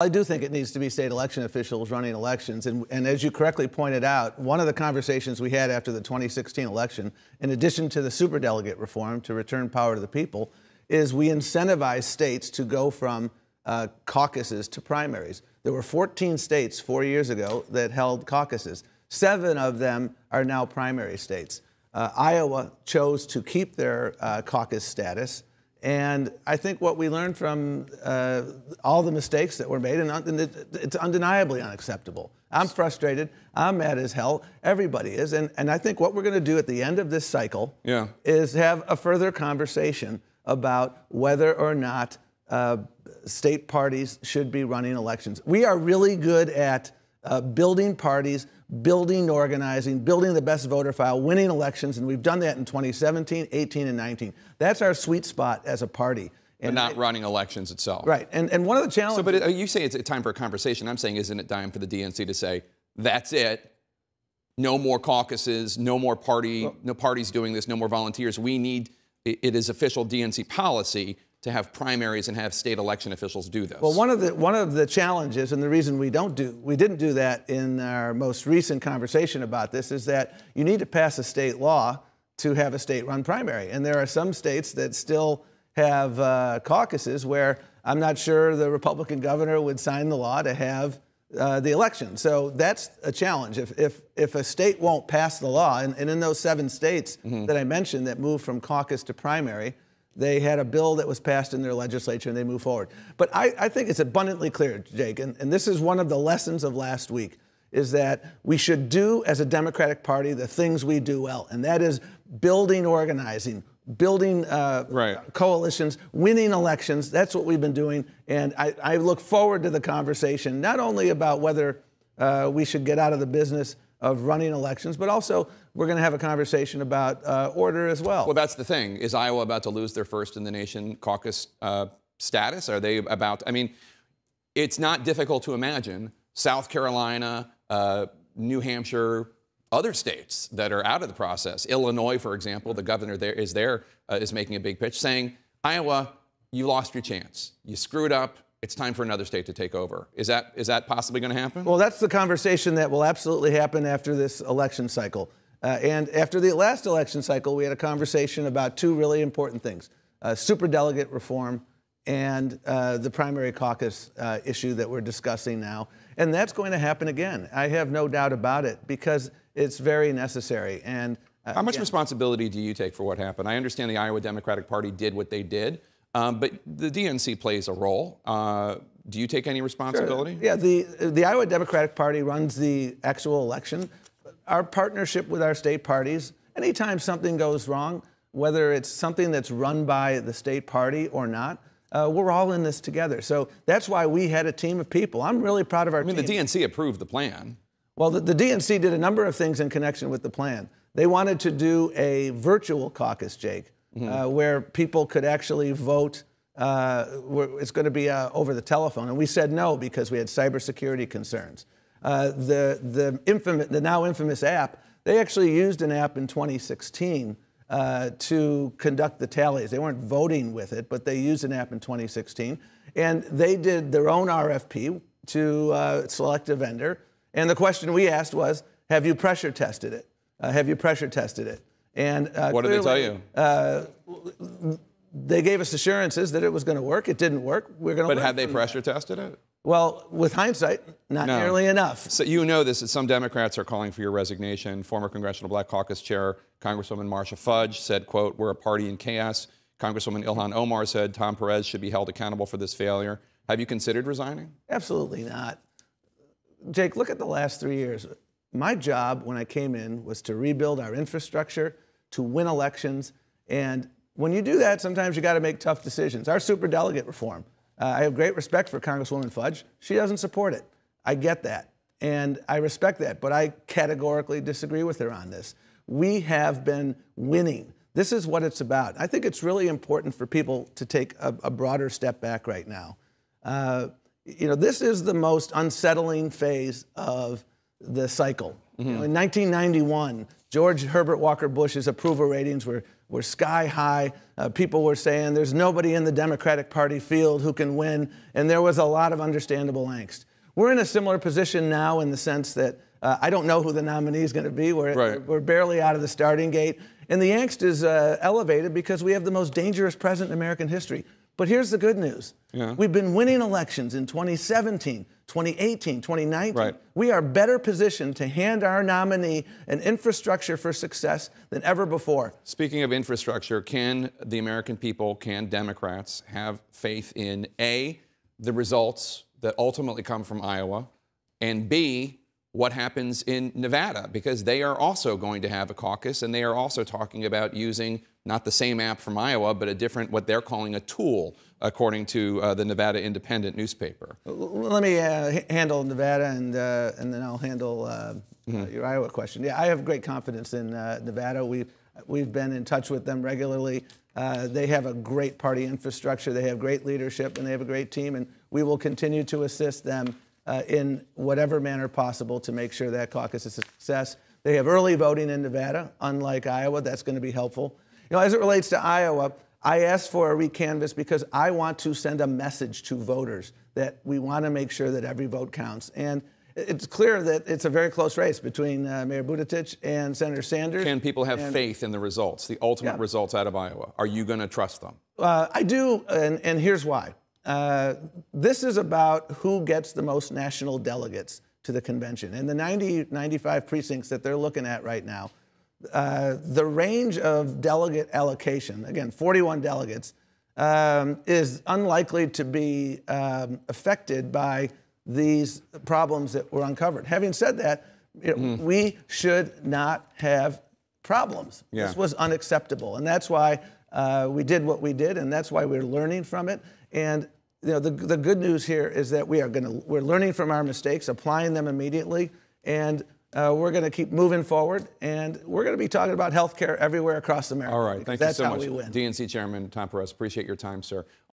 I do think it needs to be state election officials running elections. And, and, as you correctly pointed out, one of the conversations we had after the 2016 election, in addition to the superdelegate reform to return power to the people, is we incentivize states to go from uh, caucuses to primaries. There were 14 states four years ago that held caucuses. Seven of them are now primary states. Uh, Iowa chose to keep their uh, caucus status. And I think what we learned from uh, all the mistakes that were made, and, and it, it's undeniably unacceptable. I'm frustrated. I'm mad as hell. Everybody is. And, and I think what we're going to do at the end of this cycle yeah. is have a further conversation about whether or not uh, state parties should be running elections. We are really good at uh, building parties, building organizing, building the best voter file, winning elections, and we've done that in 2017, 18, and 19. That's our sweet spot as a party. And but not it, running elections itself. Right. And, and one of the challenges. So, but it, you say it's time for a conversation. I'm saying, isn't it time for the DNC to say, that's it? No more caucuses, no more party, well, no parties doing this, no more volunteers. We need, it, it is official DNC policy to have primaries and have state election officials do this. Well, one of the one of the challenges and the reason we don't do we didn't do that in our most recent conversation about this is that you need to pass a state law to have a state-run primary, and there are some states that still have uh, caucuses where I'm not sure the Republican governor would sign the law to have uh, the election. So that's a challenge. If, if, if a state won't pass the law, and, and in those seven states mm-hmm. that I mentioned that moved from caucus to primary, they had a bill that was passed in their legislature and they moved forward. But I, I think it's abundantly clear, Jake, and, and this is one of the lessons of last week, is that we should do as a Democratic Party the things we do well, and that is building organizing, building uh, right. coalitions, winning elections. That's what we've been doing. And I, I look forward to the conversation, not only about whether uh, we should get out of the business of running elections, but also we're going to have a conversation about uh, order as well. Well, that's the thing. Is Iowa about to lose their first in the nation caucus uh, status? Are they about? I mean, it's not difficult to imagine South Carolina, uh, New Hampshire, other states that are out of the process. Illinois, for example, the governor there is there uh, is making a big pitch saying, Iowa, you lost your chance. You screwed up it's time for another state to take over. Is that, is that possibly going to happen? Well, that's the conversation that will absolutely happen after this election cycle. Uh, and after the last election cycle, we had a conversation about two really important things uh, superdelegate reform and uh, the primary caucus uh, issue that we're discussing now. And that's going to happen again. I have no doubt about it because it's very necessary. And uh, how much yeah. responsibility do you take for what happened? I understand the Iowa Democratic Party did what they did. Um, but the DNC plays a role. Uh, do you take any responsibility? Sure. Yeah, the, the Iowa Democratic Party runs the actual election. Our partnership with our state parties, anytime something goes wrong, whether it's something that's run by the state party or not, uh, we're all in this together. So that's why we had a team of people. I'm really proud of our team. I mean, team. the DNC approved the plan. Well, the, the DNC did a number of things in connection with the plan. They wanted to do a virtual caucus, Jake mm-hmm. uh, where people could actually vote. Uh, it's going to be uh, over the telephone, and we said no because we had cybersecurity concerns. Uh, the the infamous, the now infamous app, they actually used an app in 2016 uh, to conduct the tallies. They weren't voting with it, but they used an app in 2016, and they did their own RFP to uh, select a vendor. And the question we asked was, "Have you pressure tested it? have you pressure tested it?" And uh, what did clearly, they tell you? Uh, they gave us assurances that it was going to work. It didn't work. We're going to. But had they pressure that. tested it? Well, with hindsight, not no. nearly enough. So you know this. That some Democrats are calling for your resignation. Former Congressional Black Caucus Chair Congresswoman Marcia Fudge said, "quote We're a party in chaos." Congresswoman Ilhan Omar said Tom Perez should be held accountable for this failure. Have you considered resigning? Absolutely not. Jake, look at the last three years. My job when I came in was to rebuild our infrastructure to win elections. And when you do that, sometimes you got to make tough decisions. Our superdelegate reform, uh, I have great respect for Congresswoman Fudge. She doesn't support it. I get that. And I respect that. But I categorically disagree with her on this. We have been winning. This is what it's about. I think it's really important for people to take a, a broader step back right now. Uh, you know, this is the most unsettling phase of the cycle. Mm-hmm. You know, in 1991, George Herbert Walker Bush's approval ratings were, were sky high. Uh, people were saying there's nobody in the Democratic Party field who can win, and there was a lot of understandable angst. We're in a similar position now in the sense that uh, I don't know who the nominee is going to be. We're, Right. we're barely out of the starting gate. And the angst is uh, elevated because we have the most dangerous president in American history. But here's the good news Yeah. we've been winning elections in 2017, 2018, 2019. Right. We are better positioned to hand our nominee an infrastructure for success than ever before. Speaking of infrastructure, can the American people, can Democrats have faith in A, the results that ultimately come from Iowa, and B, what happens in Nevada? Because they are also going to have a caucus and they are also talking about using not the same app from Iowa, but a different, what they're calling a tool, according to uh, the Nevada Independent newspaper. Let me uh, handle Nevada and, uh, and then I'll handle uh, uh, your Iowa question. Yeah, I have great confidence in uh, Nevada. We've, we've been in touch with them regularly. Uh, they have a great party infrastructure, they have great leadership, and they have a great team, and we will continue to assist them uh, in whatever manner possible to make sure that caucus is a success. They have early voting in Nevada, unlike Iowa. That's going to be helpful. You know, as it relates to Iowa, I asked for a recanvass because I want to send a message to voters that we want to make sure that every vote counts. And it's clear that it's a very close race between uh, Mayor Buttigieg and Senator Sanders. Can people have And- faith in the results, the ultimate Yeah. results out of Iowa? Are you going to trust them? Uh, I do, and, and here's why. Uh, this is about who gets the most national delegates to the convention. And the 90, 95 precincts that they're looking at right now, uh, the range of delegate allocation, again, 41 delegates, um, is unlikely to be um, affected by these problems that were uncovered. Having said that, you know, we should not have problems. Yeah. This was unacceptable, and that's why uh, we did what we did, and that's why we're learning from it. And you know, the, the good news here is that we are going to we're learning from our mistakes, applying them immediately, and uh, we're going to keep moving forward. And we're going to be talking about healthcare everywhere across America. All right. Thank you so much. DNC Chairman Tom Perez, appreciate your time, sir.